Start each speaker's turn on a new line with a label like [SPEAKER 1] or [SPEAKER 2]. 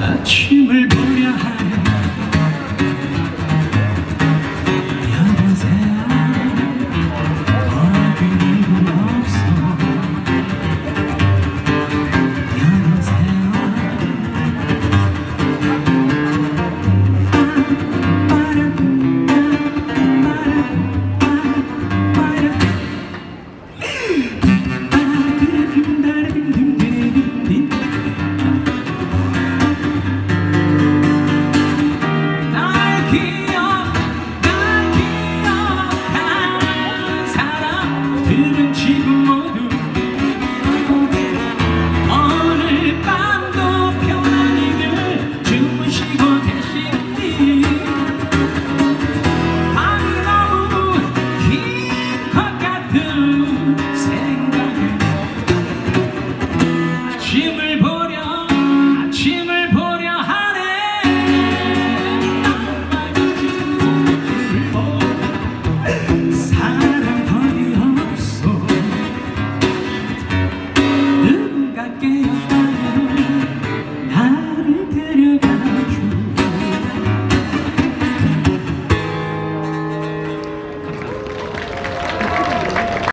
[SPEAKER 1] 아침을 보려 하니 지금 모두 오늘 밤도 편안히 늘 주무시고 계시니 밤이 너무 긴 것 같은 생각에